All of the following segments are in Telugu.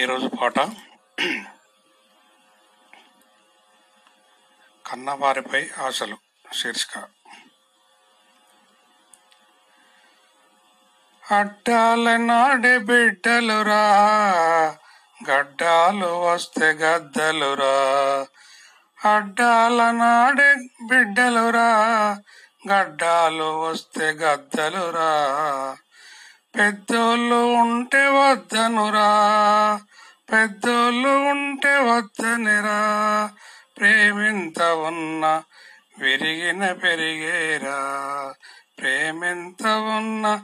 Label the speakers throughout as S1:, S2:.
S1: ఈరోజు పాట కన్నవారిపై ఆశలు శీర్షిక. అట్టాల నాడే బిడ్డలురా గడ్డాలు వస్తే గద్దలురా. అడ్డాల నాడే బిడ్డలురా గడ్డాలు వస్తే గద్దలురా. పెద్దోళ్ళు ఉంటే వద్దనురా పెద్దోళ్ళు ఉంటే వద్దనిరా. ప్రేమింత ఉన్న విరిగిన పెరిగేరా. ప్రేమింత ఉన్న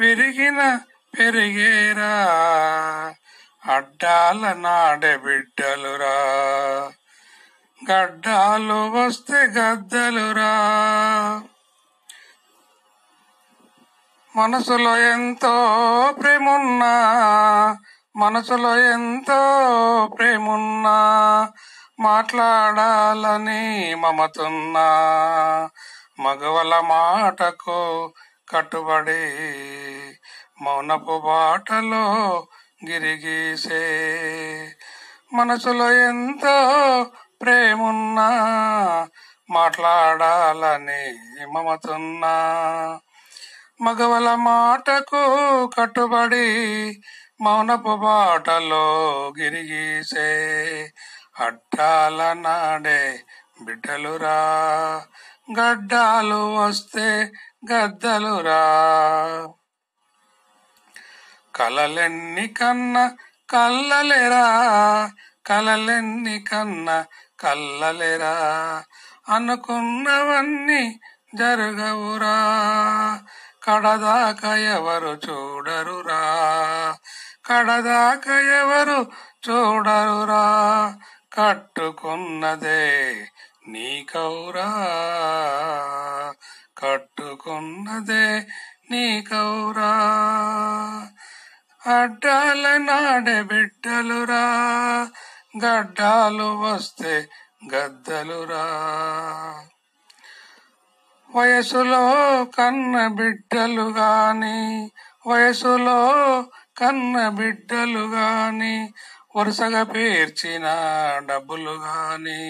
S1: విరిగిన పెరిగేరా. అడ్డాల నాడే బిడ్డలురా. గడ్డాలు వస్తే గద్దలురా. మనసులో ఎంతో ప్రేమున్నా మనసులో ఎంతో ప్రేమున్నా మాట్లాడాలని మమతున్నా. మగవల మాటకు కట్టుబడి మౌనపు బాటలో గిరిగీసే మనసులో ఎంతో ప్రేమున్నా మాట్లాడాలని మమతున్నా. మగవల మాటకు కట్టుబడి మౌనపు బాటలో గిరిగీసే అడ్డాల నాడే బిడ్డలురా. గడ్డాలు వస్తే గద్దలురా. కలలెన్ని కన్న కల్లలేరా. కలలెన్ని కన్న కల్లలేరా. అనుకున్నవన్నీ జరగవురా. కడదాక ఎవరు చూడరురా? కడదాక ఎవరు చూడరురా? కట్టుకున్నదే నీకౌరా కట్టుకున్నదే నీకౌరా అడ్డాల నాడే బిడ్డలురా. గడ్డాలు వస్తే గద్దలురా. వయసులో కన్న బిడ్డలు గాని వయసులో కన్న బిడ్డలు గాని వరుసగా పేర్చిన డబ్బులు గాని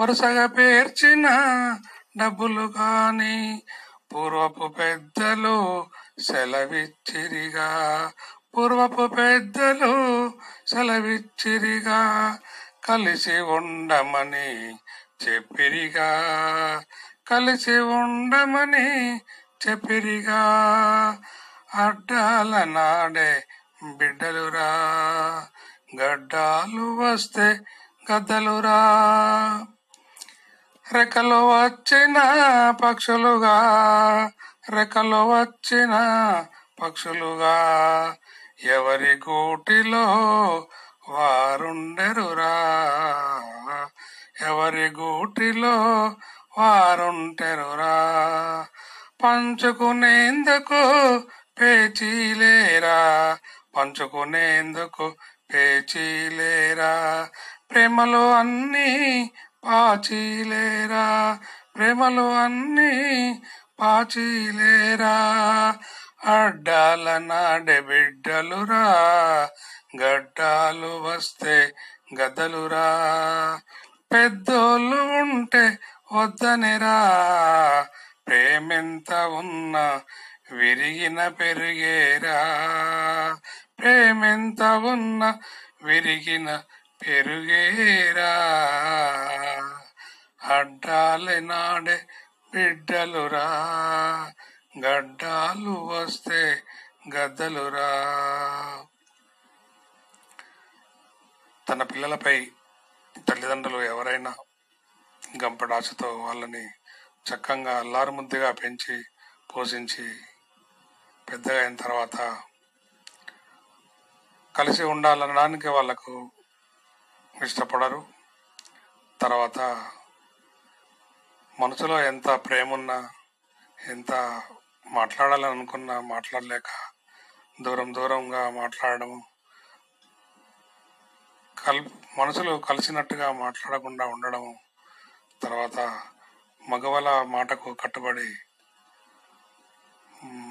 S1: వరుసగా పేర్చిన డబ్బులు గాని పూర్వపు పెద్దలు సెలవిచ్చిరిగా పూర్వపు పెద్దలు సెలవిచ్చిరిగా కలిసి ఉండమని చెప్పిరిగా. కలిసి ఉండమని చెప్పిరిగా. అడ్డాల నాడే బిడ్డలురా గడ్డాలు వస్తే గద్దలురా. రెక్కలు వచ్చిన పక్షులుగా రెక్కలు వచ్చిన పక్షులుగా ఎవరి గూటిలో వారుండెరురా? ఎవరి గూటిలో వారుంటెరురా. పంచుకునేందుకు పేచీలేరా పంచుకునేందుకు పేచీలేరా ప్రేమలు అన్నీ పాచీలేరా ప్రేమలు అన్నీ పాచీలేరా అడ్డాల నాడే బిడ్డలురా గడ్డాలు వస్తే గదలురా. పెద్దోళ్ళు ఉంటే వద్దనిరా. ప్రేమెంత ఉన్న విరిగిన పెరిగేరా. ప్రేమెంత ఉన్న విరిగిన పెరుగేరా. అడ్డాలి నాడే బిడ్డలురా. గడ్డాలు వస్తే గద్దలురా. తన పిల్లలపై తల్లిదండ్రులు ఎవరైనా గంపడాశతో వాళ్ళని చక్కగా అల్లారు ముద్దుగా పెంచి పోషించి పెద్దగా అయిన తర్వాత కలిసి ఉండాలనడానికి వాళ్ళకు ఇష్టపడరు. తర్వాత మనసులో ఎంత ప్రేమ ఉన్నా ఎంత మాట్లాడాలని అనుకున్నా మాట్లాడలేక దూరం దూరంగా మాట్లాడడం కల్ మనసులు కలిసినట్టుగా మాట్లాడకుండా ఉండడం తర్వాత మగవల మాటకు కట్టుబడి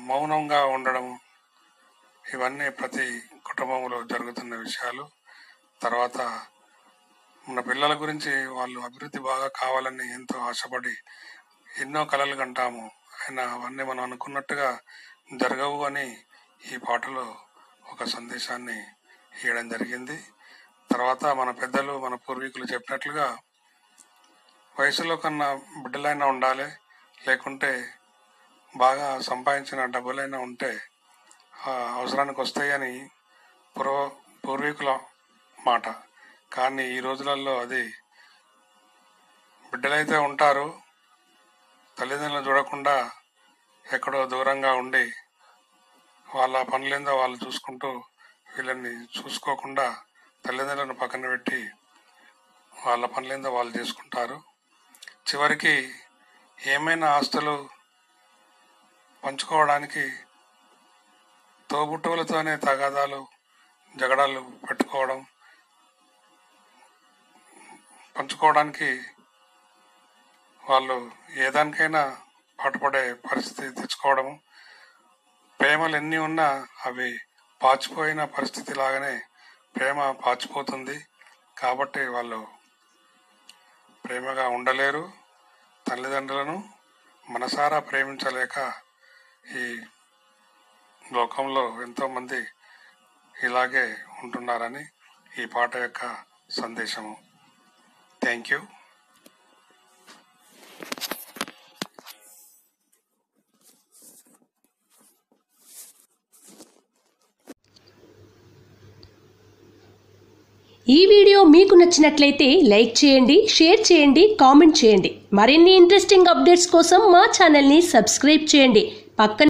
S1: మౌనంగా ఉండడం ఇవన్నీ ప్రతి కుటుంబంలో జరుగుతున్న విషయాలు. తర్వాత మన పిల్లల గురించి వాళ్ళు అభివృద్ధి బాగా కావాలని ఎంతో ఆశపడి ఎన్నో కలలు కంటాము. అయినా అవన్నీ మనం అనుకున్నట్టుగా జరగవు అని ఈ పాటలో ఒక సందేశాన్ని ఇవ్వడం జరిగింది. తర్వాత మన పెద్దలు మన పూర్వీకులు చెప్పినట్లుగా వయసులో కన్నా బిడ్డలైనా ఉండాలి లేకుంటే బాగా సంపాదించిన డబ్బులైనా ఉంటే ఆ, అవసరానికి వస్తాయని పూర్వ పూర్వీకుల మాట. కానీ ఈ రోజులలో అది బిడ్డలైతే ఉంటారు తల్లిదండ్రులు చూడకుండా ఎక్కడో దూరంగా ఉండి వాళ్ళ పనులేందో వాళ్ళు చూసుకుంటూ వీళ్ళని చూసుకోకుండా తల్లిదండ్రులను పక్కన పెట్టి వాళ్ళ పనులేందో వాళ్ళు చేసుకుంటారు. చివరికి ఏమైనా ఆస్తులు పంచుకోవడానికి తోబుట్టువులతోనే తగాదాలు జగడాలు పెట్టుకోవడం పంచుకోవడానికి వాళ్ళు ఏ దానికైనా పాటుపడే పరిస్థితి తెచ్చుకోవడం ప్రేమలు ఎన్ని ఉన్నా అవి పాచిపోయిన పరిస్థితి లాగానే ప్రేమ పాచిపోతుంది. కాబట్టి వాళ్ళు ప్రేమగా ఉండలేరు. తల్లిదండ్రులను మనసారా ప్రేమించలేక ఈ లోకంలో ఎంతోమంది ఇలాగే ఉంటున్నారని ఈ పాట యొక్క సందేశము. థ్యాంక్ యూ
S2: ఈ వీడియో మీకు నచ్చినట్లయితే లైక్ చేయండి షేర్ చేయండి కామెంట్ చేయండి. మరిన్ని ఇంట్రెస్టింగ్ అప్డేట్స్ కోసం మా ఛానల్ని సబ్స్క్రైబ్ చేయండి. పక్కన